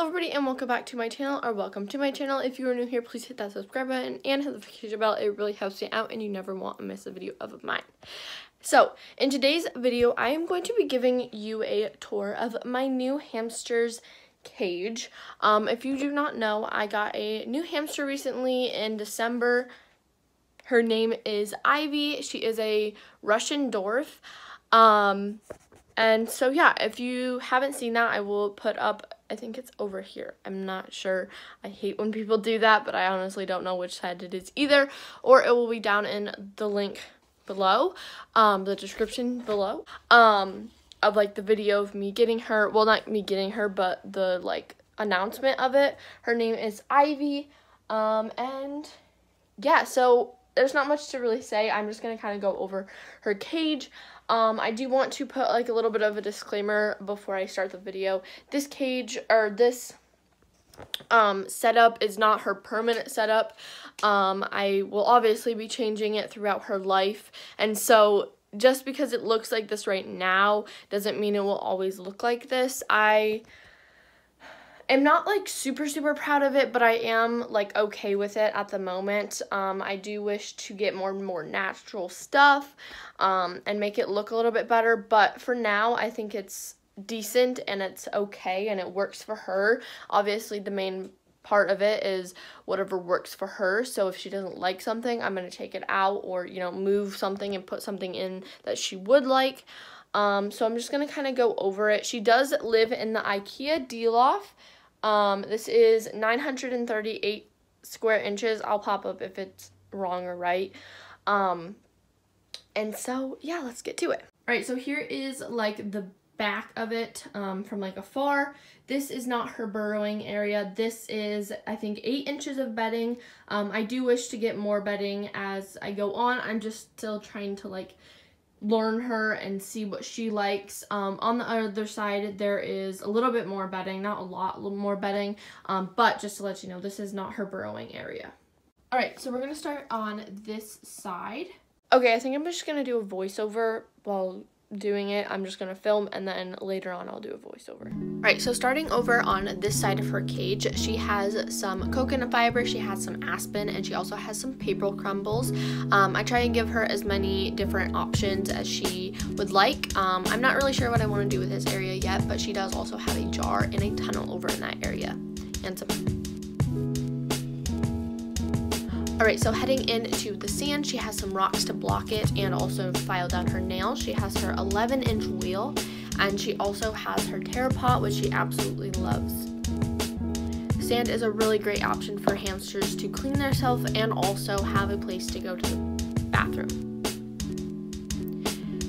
Hello everybody and welcome back to my channel or welcome to my channel. If you are new here, please hit that subscribe button and hit the notification bell. It really helps me out and you never want to miss a video of mine. So, in today's video, I am going to be giving you a tour of my new hamster's cage. Um, if you do not know, I got a new hamster recently in December. Her name is Ivy. She is a Russian Dwarf. Um, and so, yeah, if you haven't seen that, I will put up I think it's over here. I'm not sure. I hate when people do that, but I honestly don't know which side it is either. Or it will be down in the link below, um, the description below, um, of like the video of me getting her. Well, not me getting her, but the like announcement of it. Her name is Ivy. Um, and yeah, so there's not much to really say. I'm just going to kind of go over her cage. Um, I do want to put like a little bit of a disclaimer before I start the video. This cage or this um, setup is not her permanent setup. Um, I will obviously be changing it throughout her life. And so just because it looks like this right now doesn't mean it will always look like this. I am not like super super proud of it but i am like okay with it at the moment. Um, i do wish to get more and more natural stuff um, and make it look a little bit better but for now i think it's decent and it's okay and it works for her. Obviously the main part of it is whatever works for her so if she doesn't like something i'm going to take it out or you know move something and put something in that she would like. Um, so i'm just going to kind of go over it. She does live in the ikea Detolf um, this is 938 square inches. I'll pop up if it's wrong or right. Um, and so, yeah, let's get to it. All right, so here is like the back of it um, from like afar. This is not her burrowing area. This is, I think, eight inches of bedding. Um, I do wish to get more bedding as I go on. I'm just still trying to like learn her and see what she likes. Um, on the other side, there is a little bit more bedding, not a lot, a little more bedding, um, but just to let you know, this is not her burrowing area. All right, so we're to start on this side. Okay, I think I'm just to do a voiceover while doing it. I'm just to film and then later on I'll do a voiceover. All right, so starting over on this side of her cage, she has some coconut fiber, she has some aspen, and she also has some paper crumbles. Um, I try and give her as many different options as she would like. Um, I'm not really sure what I want to do with this area yet, but she does also have a jar and a tunnel over in that area and some Alright, so heading into the sand, she has some rocks to block it and also file down her nails. She has her 11 inch wheel and she also has her terra pot, which she absolutely loves. Sand is a really great option for hamsters to clean themselves and also have a place to go to the bathroom.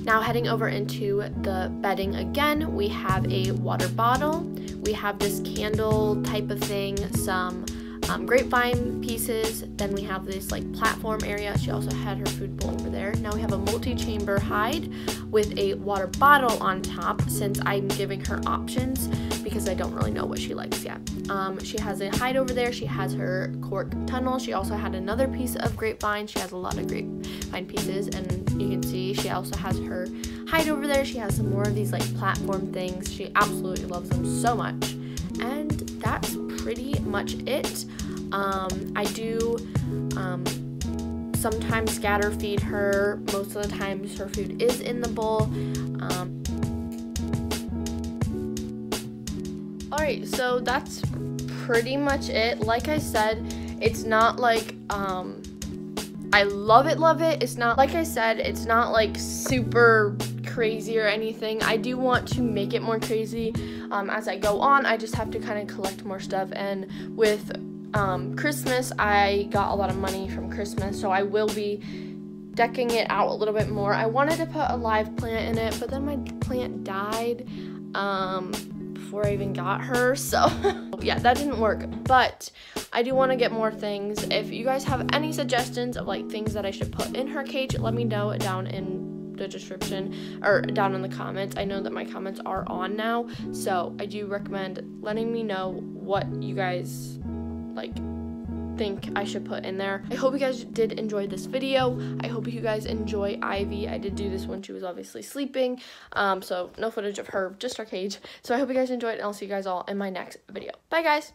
Now heading over into the bedding again, we have a water bottle. We have this candle type of thing, some um, grapevine pieces. Then we have this like platform area. She also had her food bowl over there. Now we have a multi-chamber hide with a water bottle on top since I'm giving her options because I don't really know what she likes yet. Um, she has a hide over there. She has her cork tunnel. She also had another piece of grapevine. She has a lot of grapevine pieces and you can see she also has her hide over there. She has some more of these like platform things. She absolutely loves them so much. And that's pretty much it. Um, I do um, sometimes scatter feed her. Most of the times her food is in the bowl. Um, Alright, so that's pretty much it. Like I said, it's not like um, I love it, love it. It's not, like I said, it's not like super crazy or anything. I do want to make it more crazy um, as I go on. I just have to kind of collect more stuff. And with um, Christmas, I got a lot of money from Christmas, so I will be decking it out a little bit more. I wanted to put a live plant in it, but then my plant died um, before I even got her, so yeah, that didn't work. But I do want to get more things. If you guys have any suggestions of like things that I should put in her cage, let me know down in the description or down in the comments. I know that my comments are on now, so I do recommend letting me know what you guys like think I should put in there. I hope you guys did enjoy this video. I hope you guys enjoy Ivy. I did do this when she was obviously sleeping, um, so no footage of her, just our cage. So I hope you guys enjoyed, and I'll see you guys all in my next video. Bye, guys!